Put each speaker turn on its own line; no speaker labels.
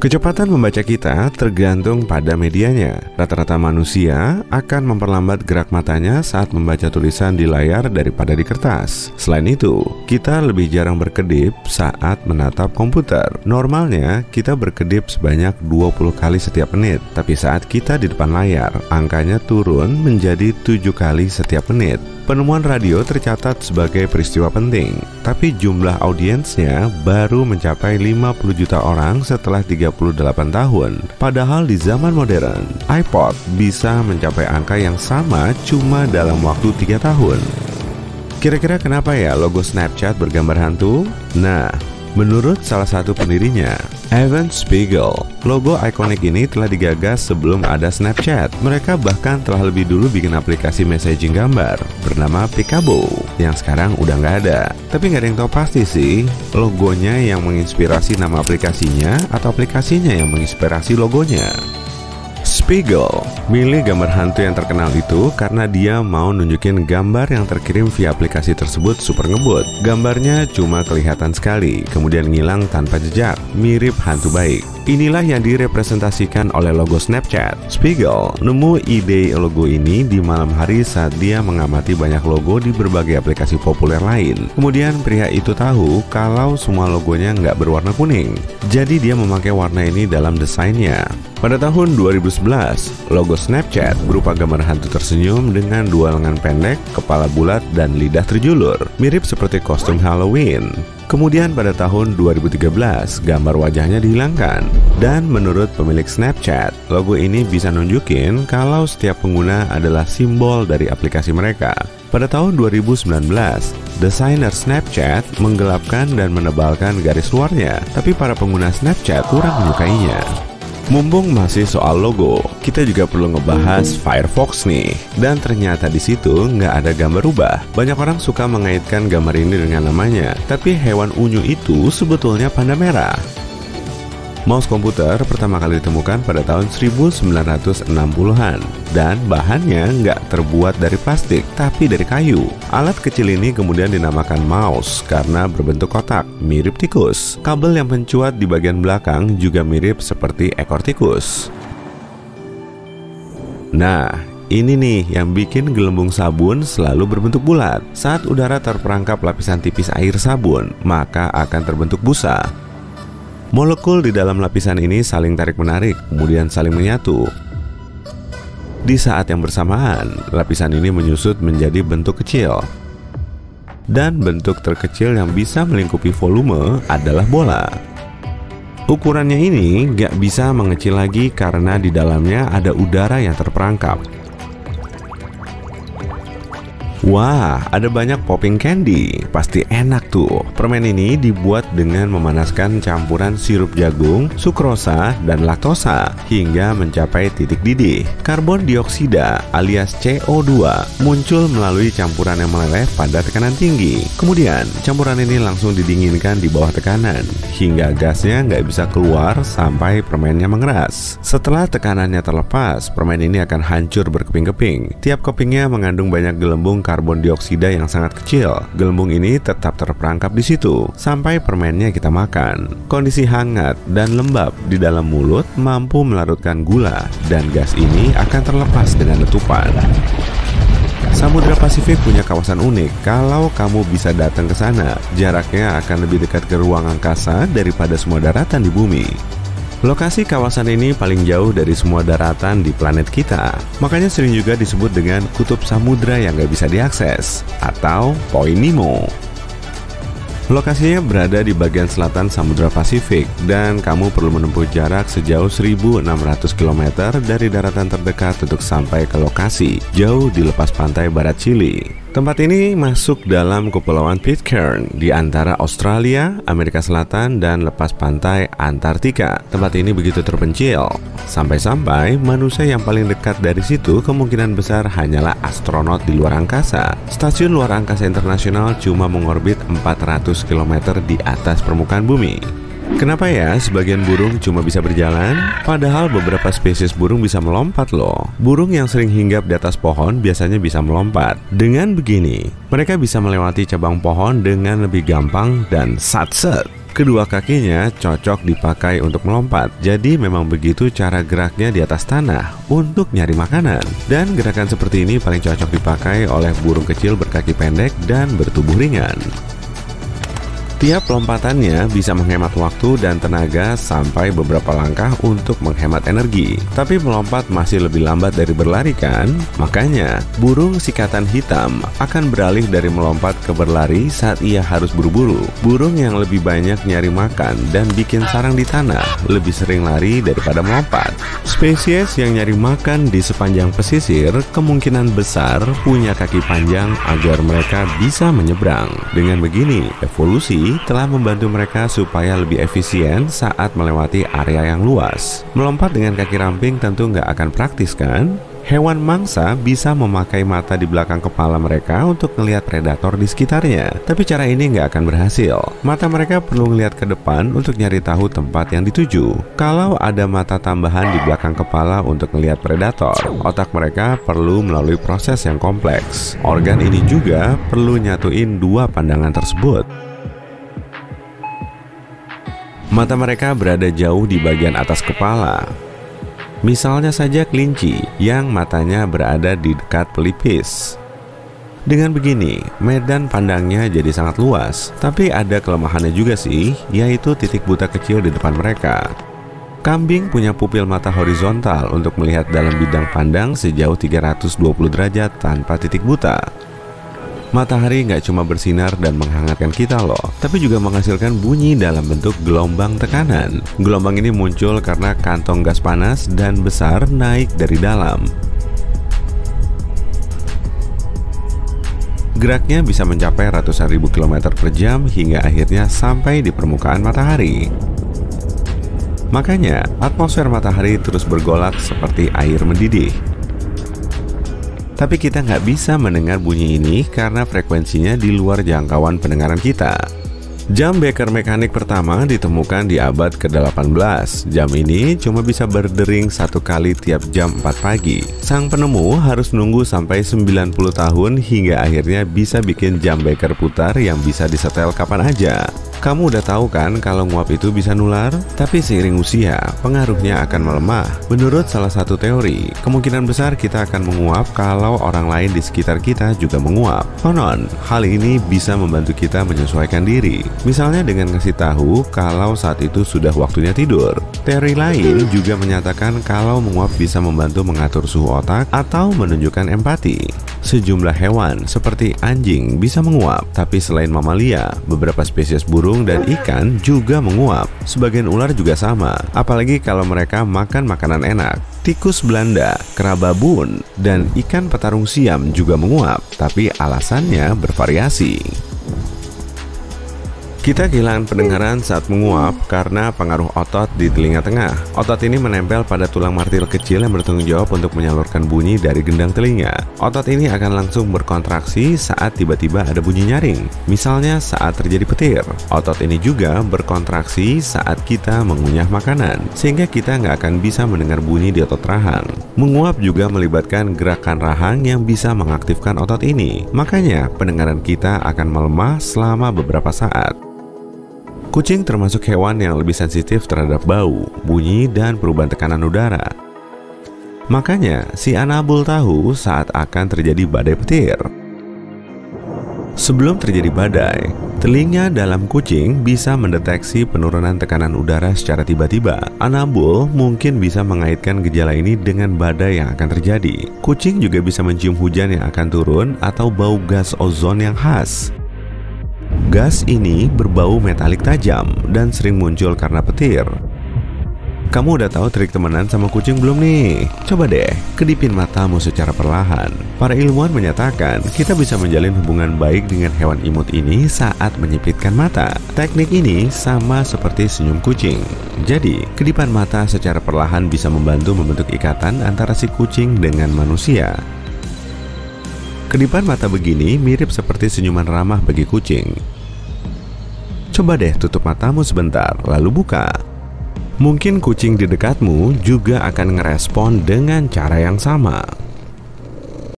Kecepatan membaca kita tergantung pada medianya. Rata-rata manusia akan memperlambat gerak matanya saat membaca tulisan di layar daripada di kertas. Selain itu, kita lebih jarang berkedip saat menatap komputer. Normalnya, kita berkedip sebanyak 20 kali setiap menit, tapi saat kita di depan layar, angkanya turun menjadi 7 kali setiap menit. Penemuan radio tercatat sebagai peristiwa penting, tapi jumlah audiensnya baru mencapai 50 juta orang setelah 38 tahun. Padahal di zaman modern, iPod bisa mencapai angka yang sama cuma dalam waktu 3 tahun. Kira-kira kenapa ya logo Snapchat bergambar hantu? Nah, Menurut salah satu pendirinya, Evan Spiegel, logo ikonik ini telah digagas sebelum ada Snapchat. Mereka bahkan telah lebih dulu bikin aplikasi messaging gambar bernama Picabo yang sekarang udah nggak ada. Tapi nggak ada yang tahu pasti sih logonya yang menginspirasi nama aplikasinya atau aplikasinya yang menginspirasi logonya. Spiegel milih gambar hantu yang terkenal itu karena dia mau nunjukin gambar yang terkirim via aplikasi tersebut super ngebut. Gambarnya cuma kelihatan sekali, kemudian ngilang tanpa jejak, mirip hantu baik. Inilah yang direpresentasikan oleh logo Snapchat. Spiegel nemu ide logo ini di malam hari saat dia mengamati banyak logo di berbagai aplikasi populer lain. Kemudian pria itu tahu kalau semua logonya nggak berwarna kuning. Jadi dia memakai warna ini dalam desainnya. Pada tahun 2011, logo Snapchat berupa gambar hantu tersenyum dengan dua lengan pendek, kepala bulat, dan lidah terjulur, mirip seperti kostum Halloween. Kemudian pada tahun 2013, gambar wajahnya dihilangkan. Dan menurut pemilik Snapchat, logo ini bisa nunjukin kalau setiap pengguna adalah simbol dari aplikasi mereka. Pada tahun 2019, desainer Snapchat menggelapkan dan menebalkan garis luarnya, tapi para pengguna Snapchat kurang menyukainya. Mumpung masih soal logo, kita juga perlu ngebahas Firefox nih. Dan ternyata di situ nggak ada gambar rubah. Banyak orang suka mengaitkan gambar ini dengan namanya, tapi hewan unyu itu sebetulnya panda merah. Mouse komputer pertama kali ditemukan pada tahun 1960-an dan bahannya nggak terbuat dari plastik tapi dari kayu. Alat kecil ini kemudian dinamakan mouse karena berbentuk kotak, mirip tikus. Kabel yang mencuat di bagian belakang juga mirip seperti ekor tikus. Nah, ini nih yang bikin gelembung sabun selalu berbentuk bulat. Saat udara terperangkap lapisan tipis air sabun, maka akan terbentuk busa. Molekul di dalam lapisan ini saling tarik-menarik, kemudian saling menyatu. Di saat yang bersamaan, lapisan ini menyusut menjadi bentuk kecil. Dan bentuk terkecil yang bisa melingkupi volume adalah bola. Ukurannya ini gak bisa mengecil lagi karena di dalamnya ada udara yang terperangkap. Wah, ada banyak popping candy. Pasti enak tuh. Permen ini dibuat dengan memanaskan campuran sirup jagung, sukrosa, dan laktosa hingga mencapai titik didih. Karbon dioksida alias CO2 muncul melalui campuran yang meleleh pada tekanan tinggi. Kemudian, campuran ini langsung didinginkan di bawah tekanan hingga gasnya nggak bisa keluar sampai permennya mengeras. Setelah tekanannya terlepas, permen ini akan hancur berkeping-keping. Tiap kepingnya mengandung banyak gelembung karbon dioksida yang sangat kecil. Gelembung ini tetap terperangkap di situ sampai permennya kita makan. Kondisi hangat dan lembab di dalam mulut mampu melarutkan gula dan gas ini akan terlepas dengan letupan. Samudra Pasifik punya kawasan unik. Kalau kamu bisa datang ke sana, jaraknya akan lebih dekat ke ruang angkasa daripada semua daratan di bumi. Lokasi kawasan ini paling jauh dari semua daratan di planet kita. Makanya sering juga disebut dengan kutub samudra yang gak bisa diakses atau Point Nemo. Lokasinya berada di bagian selatan Samudra Pasifik dan kamu perlu menempuh jarak sejauh 1600 km dari daratan terdekat untuk sampai ke lokasi jauh di lepas pantai barat Chili. Tempat ini masuk dalam Kepulauan Pitcairn di antara Australia, Amerika Selatan, dan lepas pantai Antartika. Tempat ini begitu terpencil, sampai-sampai manusia yang paling dekat dari situ kemungkinan besar hanyalah astronot di luar angkasa. Stasiun luar angkasa internasional cuma mengorbit 400 km di atas permukaan bumi. Kenapa ya sebagian burung cuma bisa berjalan? Padahal beberapa spesies burung bisa melompat loh. Burung yang sering hinggap di atas pohon biasanya bisa melompat. Dengan begini, mereka bisa melewati cabang pohon dengan lebih gampang dan sat-set. Kedua kakinya cocok dipakai untuk melompat, jadi memang begitu cara geraknya di atas tanah untuk nyari makanan. Dan gerakan seperti ini paling cocok dipakai oleh burung kecil berkaki pendek dan bertubuh ringan. Tiap lompatannya bisa menghemat waktu dan tenaga sampai beberapa langkah untuk menghemat energi. Tapi melompat masih lebih lambat dari berlari kan? Makanya, burung sikatan hitam akan beralih dari melompat ke berlari saat ia harus buru-buru. Burung yang lebih banyak nyari makan dan bikin sarang di tanah lebih sering lari daripada melompat. Spesies yang nyari makan di sepanjang pesisir kemungkinan besar punya kaki panjang agar mereka bisa menyeberang. Dengan begini, evolusi telah membantu mereka supaya lebih efisien saat melewati area yang luas. Melompat dengan kaki ramping tentu nggak akan praktis kan? Hewan mangsa bisa memakai mata di belakang kepala mereka untuk melihat predator di sekitarnya. Tapi cara ini nggak akan berhasil. Mata mereka perlu melihat ke depan untuk nyari tahu tempat yang dituju. Kalau ada mata tambahan di belakang kepala untuk melihat predator, otak mereka perlu melalui proses yang kompleks. Organ ini juga perlu nyatuin dua pandangan tersebut. Mata mereka berada jauh di bagian atas kepala. Misalnya saja kelinci yang matanya berada di dekat pelipis. Dengan begini, medan pandangnya jadi sangat luas, tapi ada kelemahannya juga sih, yaitu titik buta kecil di depan mereka. Kambing punya pupil mata horizontal untuk melihat dalam bidang pandang sejauh 320 derajat tanpa titik buta. Matahari nggak cuma bersinar dan menghangatkan kita loh, tapi juga menghasilkan bunyi dalam bentuk gelombang tekanan. Gelombang ini muncul karena kantong gas panas dan besar naik dari dalam. Geraknya bisa mencapai ratusan ribu kilometer per jam hingga akhirnya sampai di permukaan matahari. Makanya, atmosfer matahari terus bergolak seperti air mendidih. Tapi kita nggak bisa mendengar bunyi ini karena frekuensinya di luar jangkauan pendengaran kita. Jam beker mekanik pertama ditemukan di abad ke-18. Jam ini cuma bisa berdering satu kali tiap jam 4 pagi. Sang penemu harus nunggu sampai 90 tahun hingga akhirnya bisa bikin jam beker putar yang bisa disetel kapan aja. Kamu udah tahu kan kalau nguap itu bisa nular? Tapi seiring usia, pengaruhnya akan melemah. Menurut salah satu teori, kemungkinan besar kita akan menguap kalau orang lain di sekitar kita juga menguap. Konon, hal ini bisa membantu kita menyesuaikan diri. Misalnya dengan ngasih tahu kalau saat itu sudah waktunya tidur. Teori lain juga menyatakan kalau menguap bisa membantu mengatur suhu otak atau menunjukkan empati. Sejumlah hewan seperti anjing bisa menguap, tapi selain mamalia, beberapa spesies burung dan ikan juga menguap. Sebagian ular juga sama, apalagi kalau mereka makan makanan enak. Tikus Belanda, kerababun, dan ikan petarung siam juga menguap, tapi alasannya bervariasi. Kita kehilangan pendengaran saat menguap karena pengaruh otot di telinga tengah. Otot ini menempel pada tulang martil kecil yang bertanggung jawab untuk menyalurkan bunyi dari gendang telinga. Otot ini akan langsung berkontraksi saat tiba-tiba ada bunyi nyaring. Misalnya saat terjadi petir. Otot ini juga berkontraksi saat kita mengunyah makanan, sehingga kita nggak akan bisa mendengar bunyi di otot rahang. Menguap juga melibatkan gerakan rahang yang bisa mengaktifkan otot ini. Makanya pendengaran kita akan melemah selama beberapa saat. Kucing termasuk hewan yang lebih sensitif terhadap bau, bunyi, dan perubahan tekanan udara. Makanya, si Anabul tahu saat akan terjadi badai petir. Sebelum terjadi badai, telinga dalam kucing bisa mendeteksi penurunan tekanan udara secara tiba-tiba. Anabul mungkin bisa mengaitkan gejala ini dengan badai yang akan terjadi. Kucing juga bisa mencium hujan yang akan turun atau bau gas ozon yang khas. Gas ini berbau metalik tajam dan sering muncul karena petir. Kamu udah tahu trik temenan sama kucing belum nih? Coba deh, kedipin matamu secara perlahan. Para ilmuwan menyatakan kita bisa menjalin hubungan baik dengan hewan imut ini saat menyipitkan mata. Teknik ini sama seperti senyum kucing. Jadi, kedipan mata secara perlahan bisa membantu membentuk ikatan antara si kucing dengan manusia. Kedipan mata begini mirip seperti senyuman ramah bagi kucing. Coba deh tutup matamu sebentar, lalu buka. Mungkin kucing di dekatmu juga akan ngerespon dengan cara yang sama.